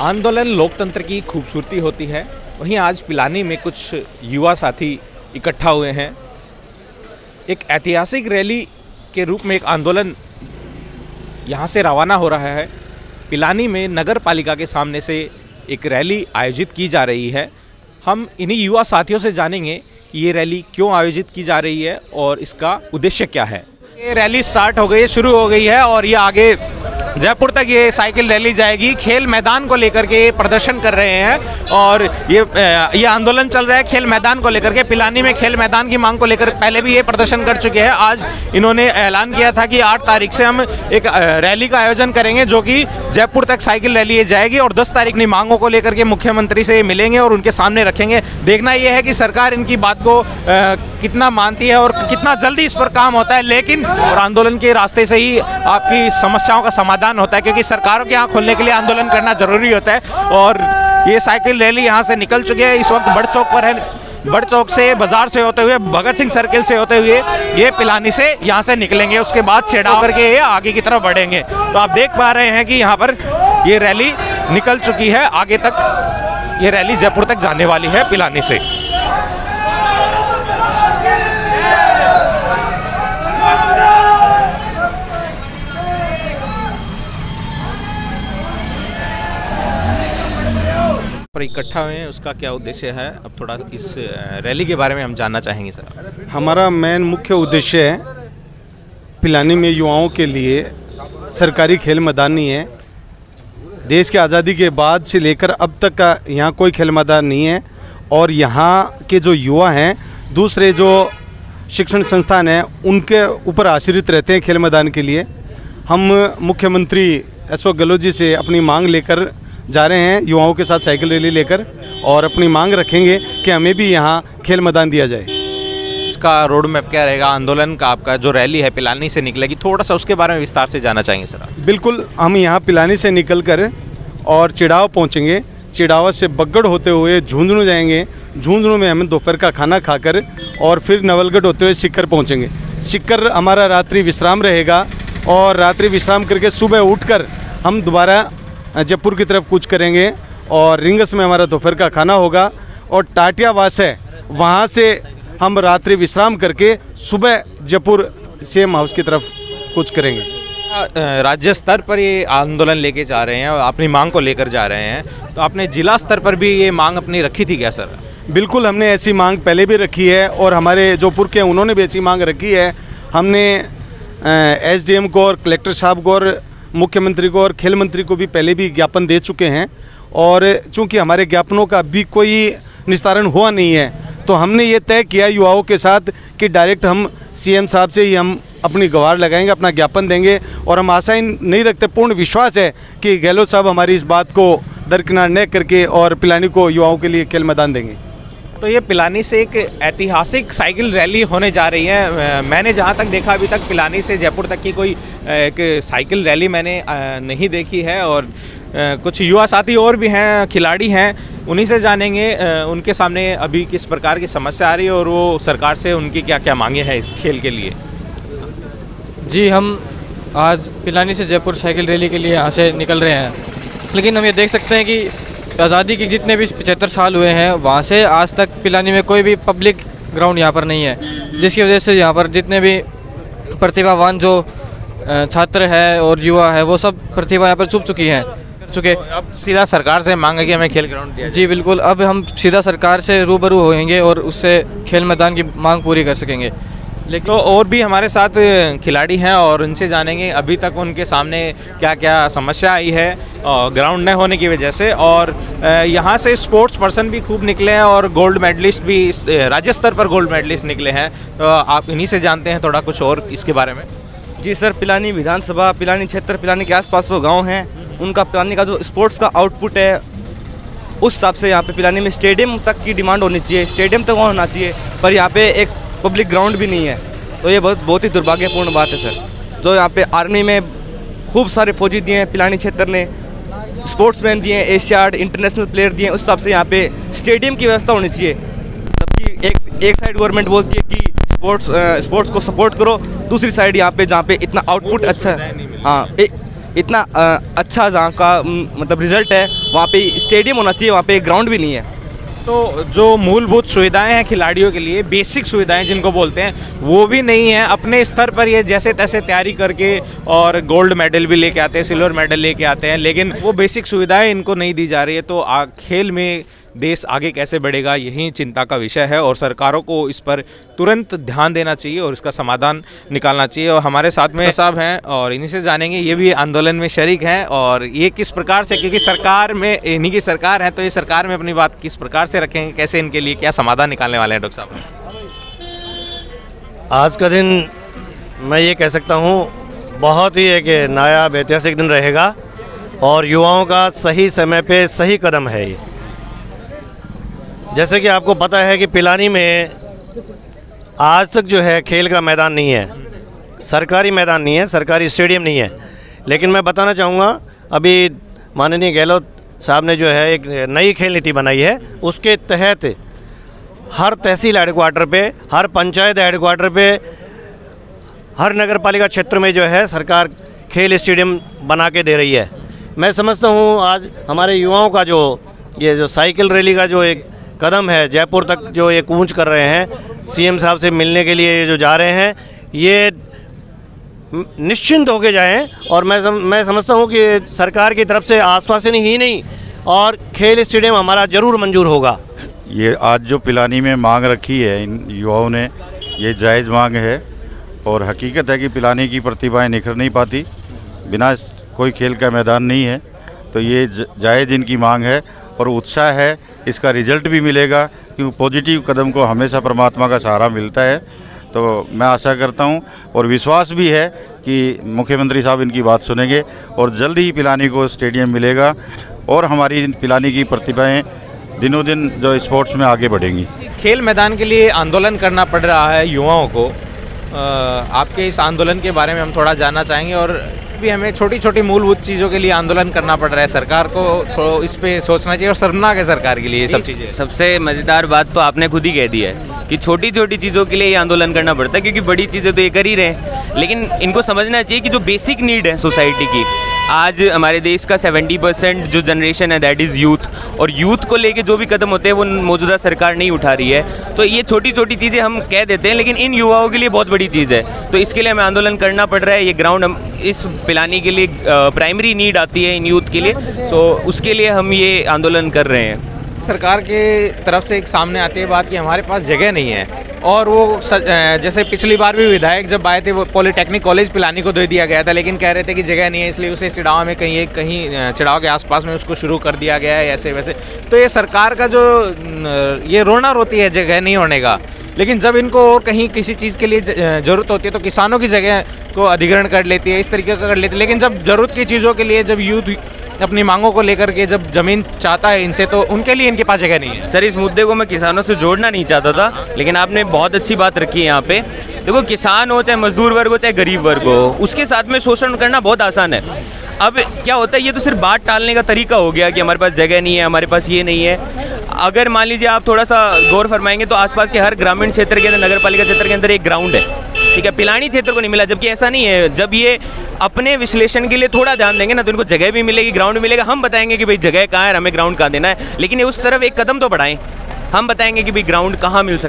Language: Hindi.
आंदोलन लोकतंत्र की खूबसूरती होती है। वहीं आज पिलानी में कुछ युवा साथी इकट्ठा हुए हैं। एक ऐतिहासिक रैली के रूप में एक आंदोलन यहाँ से रवाना हो रहा है। पिलानी में नगर पालिका के सामने से एक रैली आयोजित की जा रही है। हम इन्हीं युवा साथियों से जानेंगे कि ये रैली क्यों आयोजित की जा रही है और इसका उद्देश्य क्या है। ये रैली स्टार्ट हो गई है शुरू हो गई है और ये आगे जयपुर तक ये साइकिल रैली जाएगी। खेल मैदान को लेकर के ये प्रदर्शन कर रहे हैं और ये ये आंदोलन चल रहा है खेल मैदान को लेकर के। पिलानी में खेल मैदान की मांग को लेकर पहले भी ये प्रदर्शन कर चुके हैं। आज इन्होंने ऐलान किया था कि आठ तारीख से हम एक रैली का आयोजन करेंगे जो कि जयपुर तक साइकिल रैली जाएगी और दस तारीख की मांगों को लेकर के मुख्यमंत्री से मिलेंगे और उनके सामने रखेंगे। देखना यह है कि सरकार इनकी बात को कितना मानती है और कितना जल्दी इस पर काम होता है, लेकिन और आंदोलन के रास्ते से ही आपकी समस्याओं का समाधान समाधान होता है क्योंकि सरकारों के यहाँ खोलने के लिए आंदोलन करना ज़रूरी होता है। और ये साइकिल रैली यहाँ से निकल चुके हैं। इस वक्त बड़ चौक पर है। बड़ चौक से बाज़ार से होते हुए, भगत सिंह सर्किल से होते हुए ये पिलानी से यहाँ से निकलेंगे। उसके बाद चढ़ाव करके ये आगे की तरफ़ बढ़ेंगे। तो आप देख पा रहे हैं कि यहाँ पर ये रैली निकल चुकी है। आगे तक ये रैली जयपुर तक जाने वाली है पिलानी से। इकट्ठा हुए हैं, उसका क्या उद्देश्य है? अब थोड़ा इस रैली के बारे में हम जानना चाहेंगे, सर। हमारा मेन मुख्य उद्देश्य है पिलानी में युवाओं के लिए सरकारी खेल मैदान नहीं है। देश की आज़ादी के बाद से लेकर अब तक का यहाँ कोई खेल मैदान नहीं है और यहाँ के जो युवा हैं, दूसरे जो शिक्षण संस्थान हैं, उनके ऊपर आश्रित रहते हैं खेल मैदान के लिए। हम मुख्यमंत्री अशोक गहलोत जी से अपनी मांग लेकर जा रहे हैं युवाओं के साथ साइकिल रैली लेकर और अपनी मांग रखेंगे कि हमें भी यहाँ खेल मैदान दिया जाए। इसका रोड मैप क्या रहेगा? आंदोलन का आपका जो रैली है पिलानी से निकलेगी थोड़ा सा उसके बारे में विस्तार से जाना चाहेंगे सर बिल्कुल हम यहाँ पिलानी से निकल कर और चिड़ाव पहुँचेंगे। चिड़ावा से बगड़ होते हुए झुंझुनू जाएँगे। झुंझुनू में हमें दोपहर का खाना खाकर और फिर नवलगढ़ होते हुए सिक्कर पहुँचेंगे। सिक्कर हमारा रात्रि विश्राम रहेगा और रात्रि विश्राम करके सुबह उठकर हम दोबारा जयपुर की तरफ़ कुछ करेंगे और रिंगस में हमारा दोपहर का खाना होगा और टाटियावास है वहाँ से हम रात्रि विश्राम करके सुबह जयपुर सीएम हाउस की तरफ़ कुछ करेंगे। राज्य स्तर पर ये आंदोलन लेके जा रहे हैं और अपनी मांग को लेकर जा रहे हैं। तो आपने जिला स्तर पर भी ये मांग अपनी रखी थी क्या सर? बिल्कुल हमने ऐसी मांग पहले भी रखी है और हमारे जोधपुर के उन्होंने भी ऐसी मांग रखी है। हमने एसडीएम को और कलेक्टर साहब को और मुख्यमंत्री को और खेल मंत्री को भी पहले भी ज्ञापन दे चुके हैं और चूँकि हमारे ज्ञापनों का भी कोई निस्तारण हुआ नहीं है तो हमने ये तय किया युवाओं के साथ कि डायरेक्ट हम सीएम साहब से ही हम अपनी गवार लगाएँगे, अपना ज्ञापन देंगे और हम आशा नहीं रखते, पूर्ण विश्वास है कि गहलोत साहब हमारी इस बात को दरकिनार न करके और पिलानी को युवाओं के लिए खेल मैदान देंगे। तो ये पिलानी से एक ऐतिहासिक साइकिल रैली होने जा रही है। मैंने जहाँ तक देखा अभी तक पिलानी से जयपुर तक की कोई एक साइकिल रैली मैंने नहीं देखी है और कुछ युवा साथी और भी हैं, खिलाड़ी हैं, उन्हीं से जानेंगे उनके सामने अभी किस प्रकार की समस्या आ रही है और वो सरकार से उनकी क्या क्या मांगे हैं इस खेल के लिए। जी, हम आज पिलानी से जयपुर साइकिल रैली के लिए यहाँ से निकल रहे हैं। लेकिन हम ये देख सकते हैं कि आज़ादी के जितने भी पचहत्तर साल हुए हैं वहाँ से आज तक पिलानी में कोई भी पब्लिक ग्राउंड यहाँ पर नहीं है। जिसकी वजह से यहाँ पर जितने भी प्रतिभावान जो छात्र है और युवा है वो सब प्रतिभा यहाँ पर चुप चुकी हैं। चुके। तो अब सीधा सरकार से मांग है कि हमें खेल ग्राउंड दिया जी बिल्कुल। अब हम सीधा सरकार से रूबरू होंगे और उससे खेल मैदान की मांग पूरी कर सकेंगे। लेकिन तो और भी हमारे साथ खिलाड़ी हैं और उनसे जानेंगे अभी तक उनके सामने क्या क्या समस्या आई है ग्राउंड न होने की वजह से। और यहाँ से स्पोर्ट्स पर्सन भी खूब निकले हैं और गोल्ड मेडलिस्ट भी राज्य स्तर पर गोल्ड मेडलिस्ट निकले हैं। तो आप इन्हीं से जानते हैं थोड़ा कुछ और इसके बारे में। जी सर पिलानी विधानसभा पिलानी क्षेत्र पिलानी के आसपास जो गाँव हैं उनका पिलानी का जो स्पोर्ट्स का आउटपुट है उस हिसाब से यहाँ पे पिलानी में स्टेडियम तक की डिमांड होनी चाहिए स्टेडियम तक होना चाहिए पर यहाँ पे एक पब्लिक ग्राउंड भी नहीं है। तो ये बहुत बहुत ही दुर्भाग्यपूर्ण बात है, सर। जो यहाँ पे आर्मी में खूब सारे फौजी दिए हैं, पिलानी क्षेत्र ने, स्पोर्ट्समैन दिए हैं, एशियाड, इंटरनेशनल प्लेयर दिए हैं, उस हिसाब से यहाँ पे स्टेडियम की व्यवस्था होनी चाहिए। जबकि एक एक साइड गवर्नमेंट बोलती है कि स्पोर्ट्स स्पोर्ट्स को सपोर्ट करो, दूसरी साइड यहाँ पे जहाँ पे इतना आउटपुट अच्छा है। हाँ एक इतना अच्छा जहाँ का मतलब रिज़ल्ट है, वहाँ पे स्टेडियम होना चाहिए, वहाँ पे ग्राउंड भी नहीं है। तो जो मूलभूत सुविधाएँ हैं खिलाड़ियों के लिए बेसिक सुविधाएँ जिनको बोलते हैं, वो भी नहीं है। अपने स्तर पर ये जैसे तैसे तैयारी करके और गोल्ड मेडल भी लेके आते हैं सिल्वर मेडल लेके आते हैं, लेकिन वो बेसिक सुविधाएँ इनको नहीं दी जा रही है। तो खेल में देश आगे कैसे बढ़ेगा यही चिंता का विषय है और सरकारों को इस पर तुरंत ध्यान देना चाहिए और इसका समाधान निकालना चाहिए। और हमारे साथ में साहब हैं और इन्हीं से जानेंगे ये भी आंदोलन में शरीक हैं और ये किस प्रकार से क्योंकि सरकार में इन्हीं की सरकार है तो ये सरकार में अपनी बात किस प्रकार से रखेंगे कैसे इनके लिए क्या समाधान निकालने वाले हैं डॉक्टर साहब? आज का दिन मैं ये कह सकता हूँ बहुत ही एक नायाब ऐतिहासिक दिन रहेगा और युवाओं का सही समय पे सही कदम है ये। जैसे कि आपको पता है कि पिलानी में आज तक जो है खेल का मैदान नहीं है। सरकारी मैदान नहीं है, सरकारी स्टेडियम नहीं है। लेकिन मैं बताना चाहूँगा, अभी माननीय गहलोत साहब ने जो है एक नई खेल नीति बनाई है। उसके तहत हर तहसील हेडक्वार्टर पे, हर पंचायत हेडक्वार्टर पे, हर नगर पालिका क्षेत्र में जो है सरकार खेल स्टेडियम बना के दे रही है। मैं समझता हूँ, आज हमारे युवाओं का जो, ये जो साइकिल रैली का जो एक कदम है जयपुर तक जो ये कूच कर रहे हैं सीएम साहब से मिलने के लिए ये जो जा रहे हैं ये निश्चिंत होके जाएँ और मैं सम, मैं समझता हूँ कि सरकार की तरफ़ से आश्वासन ही नहीं और खेल स्टेडियम हमारा ज़रूर मंजूर होगा। ये आज जो पिलानी में मांग रखी है इन युवाओं ने ये जायज़ मांग है और हकीकत है कि पिलानी की प्रतिभाएँ निखर नहीं पाती बिना कोई खेल का मैदान नहीं है तो ये जायज़ इनकी मांग है और उत्साह है इसका रिज़ल्ट भी मिलेगा, क्योंकि पॉजिटिव कदम को हमेशा परमात्मा का सहारा मिलता है। तो मैं आशा करता हूँ और विश्वास भी है कि मुख्यमंत्री साहब इनकी बात सुनेंगे और जल्द ही पिलानी को स्टेडियम मिलेगा और हमारी पिलानी की प्रतिभाएँ दिनों दिन जो स्पोर्ट्स में आगे बढ़ेंगी। खेल मैदान के लिए आंदोलन करना पड़ रहा है युवाओं को। आपके इस आंदोलन के बारे में हम थोड़ा जानना चाहेंगे और भी हमें छोटी छोटी मूलभूत चीज़ों के लिए आंदोलन करना पड़ रहा है सरकार को थोड़ा इस पर सोचना चाहिए और शर्मनाक है सरकार के लिए ये सब चीज़ें। सबसे मज़ेदार बात तो आपने खुद ही कह दी है कि छोटी छोटी चीज़ों के लिए ये आंदोलन करना पड़ता है क्योंकि बड़ी चीज़ें तो ये कर ही रहे हैं। लेकिन इनको समझना चाहिए कि जो बेसिक नीड है सोसाइटी की आज हमारे देश का 70 परसेंट जो जनरेशन है दैट इज़ यूथ और यूथ को लेके जो भी कदम होते हैं, वो मौजूदा सरकार नहीं उठा रही है। तो ये छोटी छोटी चीज़ें हम कह देते हैं, लेकिन इन युवाओं के लिए बहुत बड़ी चीज़ है। तो इसके लिए हमें आंदोलन करना पड़ रहा है। ये ग्राउंड हम इस पिलानी के लिए प्राइमरी नीड आती है इन यूथ के लिए। सो उसके लिए हम ये आंदोलन कर रहे हैं। सरकार के तरफ़ से एक सामने आती है बात कि हमारे पास जगह नहीं है। और वो जैसे पिछली बार भी विधायक जब आए थे, वो पॉलिटेक्निक कॉलेज पिलानी को दे दिया गया था, लेकिन कह रहे थे कि जगह नहीं है, इसलिए उसे चिड़ावा में कहीं कहीं चिड़ाव के आसपास में उसको शुरू कर दिया गया है, ऐसे वैसे। तो ये सरकार का जो ये रोना रोती है जगह नहीं होने का। लेकिन जब इनको और कहीं किसी चीज़ के लिए ज़रूरत होती है तो किसानों की जगह को अधिग्रहण कर लेती है, इस तरीके का कर लेती है। लेकिन जब ज़रूरत की चीज़ों के लिए जब यूथ अपनी मांगों को लेकर के जब ज़मीन चाहता है इनसे तो उनके लिए इनके पास जगह नहीं है। सर, इस मुद्दे को मैं किसानों से जोड़ना नहीं चाहता था, लेकिन आपने बहुत अच्छी बात रखी है यहाँ पे। देखो, किसान हो, चाहे मजदूर वर्ग हो, चाहे गरीब वर्ग हो, उसके साथ में शोषण करना बहुत आसान है। अब क्या होता है, ये तो सिर्फ़ बात टालने का तरीका हो गया कि हमारे पास जगह नहीं है, हमारे पास ये नहीं है। अगर मान लीजिए आप थोड़ा सा गौर फरमाएँगे तो आसपास के हर ग्रामीण क्षेत्र के अंदर नगर पालिका क्षेत्र के अंदर एक ग्राउंड है। ठीक है, पिलानी क्षेत्र को नहीं मिला, जबकि ऐसा नहीं है। जब ये अपने विश्लेषण के लिए थोड़ा ध्यान देंगे ना तो इनको जगह भी मिलेगी ग्राउंड मिलेगा। हम बताएँगे कि भाई जगह कहाँ है हमें ग्राउंड कहाँ देना है। लेकिन ये उस तरफ़ एक कदम तो बढ़ाएँ। हम बताएँगे कि भाई ग्राउंड कहाँ मिल सकता